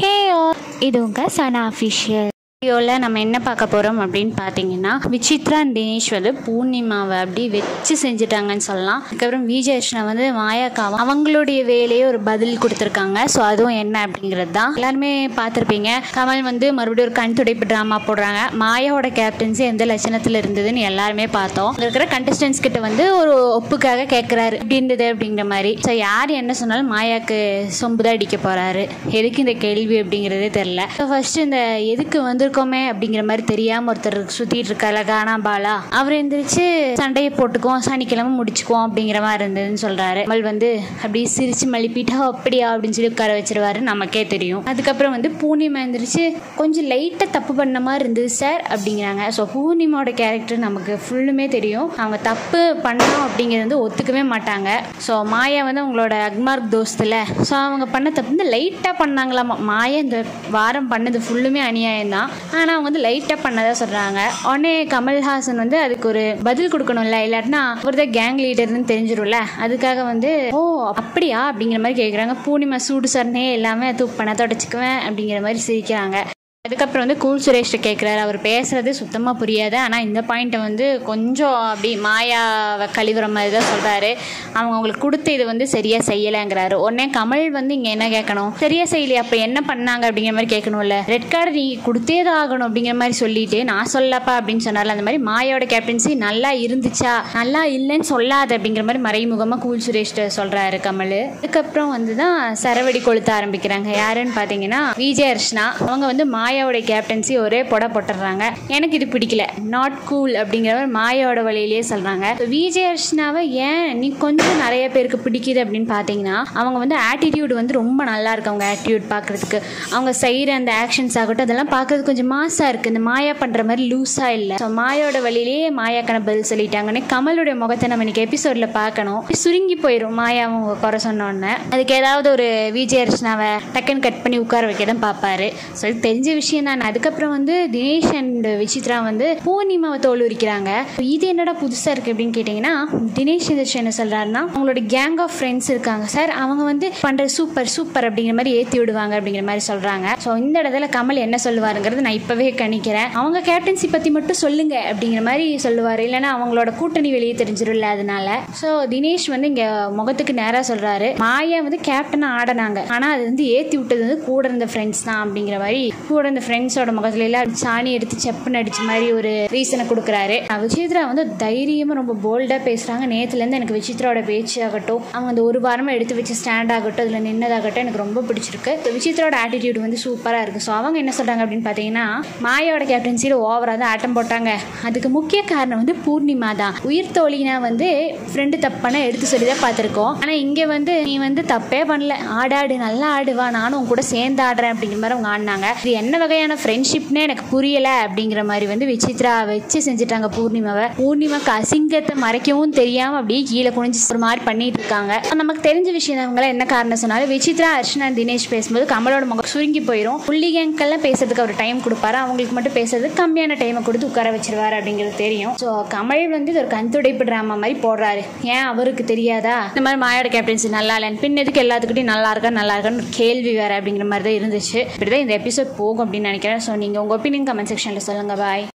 ஹே இது உங்கள் சனா அஃபிஷியல் வீடியோவில் நம்ம என்ன பார்க்க போகிறோம் அப்படின்னு பார்த்தீங்கன்னா விசித்ரா and தினேஷ் வந்து பூர்ணிமாவை அப்படி வச்சு செஞ்சுட்டாங்கன்னு சொல்லலாம். அதுக்கப்புறம் விஜயகிருஷ்ணா வந்து மாயாக்காவும் அவங்களுடைய வேலையை ஒரு பதில் கொடுத்துருக்காங்க. ஸோ அதுவும் என்ன அப்படிங்கிறது தான். எல்லாருமே பார்த்துருப்பீங்க. கமல் வந்து மறுபடியும் ஒரு கண் துடைப்பு ட்ராமா போடுறாங்க. மாயாவோட கேப்டன்சி எந்த லட்சணத்தில் இருந்ததுன்னு எல்லாருமே பார்த்தோம். அங்க இருக்கிற கண்டஸ்டன்ஸ் கிட்ட வந்து ஒரு ஒப்புக்காக கேட்குறாரு எப்படி இருந்தது அப்படிங்கிற மாதிரி. ஸோ யார் என்ன சொன்னாலும் மாயாக்கு சொம்பு தான் அடிக்க போகிறாரு எதுக்கு இந்த கேள்வி அப்படிங்கிறதே தெரில ஸோ ஃபர்ஸ்ட் இந்த எதுக்கு வந்து வந்திருக்கோமே அப்படிங்கிற மாதிரி தெரியாமல் ஒருத்தர் சுற்றிட்டு இருக்கால கானா பாலா. அவர் எந்திரிச்சு சண்டையை போட்டுக்குவோம் சனிக்கிழமை முடிச்சுக்குவோம் அப்படிங்கிற மாதிரி இருந்ததுன்னு சொல்கிறாரு மல் வந்து அப்படியே சிரிச்சு மழுப்பிட்டா அப்படியா? அப்படின்னு சொல்லி உட்கார வச்சிருவாரு நமக்கே தெரியும். அதுக்கப்புறம் வந்து பூர்ணிமா எந்திரிச்சு கொஞ்சம் லைட்டாக தப்பு பண்ண மாதிரி இருந்தது சார் அப்படிங்கிறாங்க. ஸோ பூர்ணிமாவோட கேரக்டர் நமக்கு ஃபுல்லுமே தெரியும். அவங்க தப்பு பண்ணோம் அப்படிங்கிறது வந்து ஒத்துக்கவே மாட்டாங்க. ஸோ மாயா வந்து அவங்களோட அக்மார்க் தோஸ்தில். ஸோ அவங்க பண்ண தப்பு வந்து லைட்டாக பண்ணாங்களாமா? மாயா இந்த வாரம் பண்ணது ஃபுல்லுமே அநியாயம் தான் ஆனால் அவங்க வந்து லைட்டாக பண்ணதாக சொல்கிறாங்க உடனே கமல்ஹாசன் வந்து அதுக்கு ஒரு பதில் கொடுக்கணும்ல இல்லாட்டினா அவர் தான் கேங் லீடர்னு தெரிஞ்சிடும்ல அதுக்காக வந்து ஓ அப்படியா? அப்படிங்கிற மாதிரி கேட்குறாங்க பூர்ணிமா சூடு சரணே எல்லாமே தூக்கு தொடச்சிக்குவேன் அப்படிங்கிற மாதிரி சிரிக்கிறாங்க. அதுக்கப்புறம் வந்து கூல் சுரேஷ்ட கேட்குறாரு அவர் பேசுறது சுத்தமாக புரியாது. ஆனால் இந்த பாயிண்ட்டை வந்து கொஞ்சம் அப்படி மாயாவை கழிவுற மாதிரி தான் சொல்கிறாரு அவங்க அவங்களுக்கு கொடுத்த இது வந்து சரியாக செய்யலைங்கிறாரு. உடனே கமல் வந்து இங்கே என்ன கேட்கணும்? சரியாக செய்யலையா அப்போ என்ன பண்ணாங்க அப்படிங்கிற மாதிரி கேட்கணும்ல. ரெட் கார்டு நீ கொடுத்தே தான் ஆகணும் அப்படிங்கிற மாதிரி சொல்லிட்டு நான் சொல்லப்பா அப்படின்னு சொன்னார்ல. அந்த மாதிரி மாயாவோட கேப்டன்சி நல்லா இருந்துச்சா? நல்லா இல்லைன்னு சொல்லாது அப்படிங்கிற மாதிரி மறைமுகமாக கூல் சுரேஷ்ட சொல்கிறாரு கமல். அதுக்கப்புறம் வந்து தான் சரவடி கொளுத்த ஆரம்பிக்கிறாங்க. யாருன்னு பார்த்தீங்கன்னா விஜய் அர்ஷ்னா அவங்க வந்து மாயாவோட கேப்டன்சி ஒரே பொட போட்டுடுறாங்க. எனக்கு இது பிடிக்கல. நாட் கூல் அப்படிங்கிறவர் மாயாவோட வழியிலேயே சொல்கிறாங்க விஜய் அர்ஷ்னாவை ஏன் நீ கொஞ்சம் நிறைய பேருக்கு பிடிக்குது அப்படின்னு பார்த்தீங்கன்னா அவங்க வந்து ஆட்டிடியூட் வந்து ரொம்ப நல்லா இருக்கு அவங்க ஆட்டிடியூட் பார்க்குறதுக்கு அவங்க செய்கிற அந்த ஆக்ஷன்ஸ் ஆகட்டும் அதெல்லாம் பார்க்கறதுக்கு கொஞ்சம் மாசாக இருக்குது இந்த மாயா பண்ணுற மாதிரி லூஸாக இல்லை. ஸோ மாயோட வழியிலேயே மாயாக்கான பதில் சொல்லிட்டாங்கன்னு கமலுடைய முகத்தை நம்ம இன்னைக்கு எபிசோடில் பார்க்கணும். சுருங்கி போயிடும் மாயா அவங்க குறை சொன்னோன்னே அதுக்கு ஏதாவது ஒரு விஜய் அர்ச்சனாவை டக்குன்னு கட் பண்ணி உட்கார வைக்க தான் பார்ப்பாரு ஸோ இது தெரிஞ்ச விஷயம் தான். அதுக்கப்புறம் வந்து தினேஷ் அண்ட் விசித்ரா வந்து பூர்ணிமாவை தோல் உரிக்கிறாங்க. இது என்னடா புதுசாக இருக்குது அப்படின்னு கேட்டிங்கன்னா தினேஷ் எதிர்த்து என்ன சொல்கிறாருன்னா அவங்களோட கேங் ஆஃப் ஃப்ரெண்ட்ஸ் இருக்காங்க சார் அவங்க வந்து பண்ற சூப்பர் சூப்பர் அப்படிங்கிற மாதிரி ஏற்றி விடுவாங்க அப்படிங்கிற மாதிரி சொல்கிறாங்க ஸோ இந்த இடத்துல கமல் என்ன சொல்லுவாருங்கிறது நான் இப்போவே கணிக்கிறேன். அவங்க கேப்டன்சி பற்றி மட்டும் சொல்லுங்க அப்படிங்கிற மாதிரி சொல்லுவார். இல்லைன்னா அவங்களோட கூட்டணி வெளியே தெரிஞ்சிரும்ல அதனால. ஸோ தினேஷ் வந்து இங்கே முகத்துக்கு நேராக சொல்கிறாரு மாயா வந்து கேப்டனாக ஆடினாங்க. ஆனால் அது வந்து ஏற்றி விட்டது வந்து கூட இருந்த ஃப்ரெண்ட்ஸ் தான் அப்படிங்கிற மாதிரி கூட இருந்த ஃப்ரெண்ட்ஸோட முகத்துல எல்லாம் சாணி எடுத்து செப்புன்னு அடிச்ச மாதிரி ஒரு ரீசனை கொடுக்குறாரு. விசித்ரா வந்து தைரியமாக ரொம்ப போல்டாக பேசுகிறாங்க நேற்றுலேருந்து எனக்கு விசித்ராவோட பேச்சு ஆகட்டும் அவங்க அந்த ஒரு வாரமாக எடுத்து வச்சு ஸ்டாண்ட் ஆகட்டும் அதில் நின்னதாகட்டும் எனக்கு ரொம்ப பிடிச்சிருக்கு. விசித்ராவோட ஆட்டிடியூட் வந்து சூப்பராக இருக்குது ஸோ அவங்க என்ன சொல்கிறாங்க அப்படின்னு பார்த்தீங்கன்னா மாயாவோட கேப்டன்சியில் ஓவராக தான் ஆட்டம் போட்டாங்க. அதுக்கு முக்கிய காரணம் வந்து பூர்ணிமா தான். உயிர் தோழினா வந்து ஃப்ரெண்டு தப்பான எடுத்து சொல்லி தான் பார்த்துருக்கோம். ஆனால் இங்கே வந்து நீ வந்து தப்பே பண்ணல. ஆடாடு நல்லா ஆடுவா. நானும் உன் கூட சேர்ந்து ஆடுறேன் அப்படிங்கிற மாதிரி அவங்க ஆடினாங்க. இது என்ன வகையான ஃப்ரெண்ட்ஷிப்னே எனக்கு புரியலை அப்படிங்கிற மாதிரி வந்து விசித்ரா வச்சு செஞ்சுட்டாங்க பூர்ணிமாவை. பூர்ணிமாக்கு அசிங்கத்தை மறைக்கவும் தெரியாமல் அப்படியே கீழே குனிஞ்சு ஒரு மாதிரி பண்ணிட்டு இருக்காங்க நமக்கு தெரிஞ்ச விஷயம் அவங்கள என்ன காரணம் சொன்னாலும் விசித்ரா அர்ச்சனா தினேஷ் பேசும்போது கமலோட முகம் சுருங்கி போயிடும் புள்ளிகங்கள்லாம் பேசுறதுக்கு அவர் டைம் கொடுப்பாரு. அவங்களுக்கு மட்டும் பேசுறதுக்கு கம்மியான டைமை கொடுத்து உட்கார வச்சிருவாரு அப்படிங்கிறது தெரியும். ஸோ கமல் வந்து இது ஒரு கண்துடைப்பு ட்ராமா மாதிரி போடுறாரு. ஏன் அவருக்கு தெரியாதா? இந்த மாதிரி மாயோட கேப்டன்சி நல்லா இல்லைன்னு. பின் எதுக்கு எல்லாத்துக்கிட்டையும் நல்லா இருக்கா நல்லா இருக்கான்னு கேள்வி வேற அப்படிங்கிற மாதிரி தான் இருந்துச்சு. இப்படிதான் இந்த எபிசோட் போகும். அப்படின்னு நினைக்கிறேன். ஸோ நீங்கள் உங்கள் ஒப்பீனியன் கமெண்ட் செக்ஷனில் சொல்லுங்கள் பாய்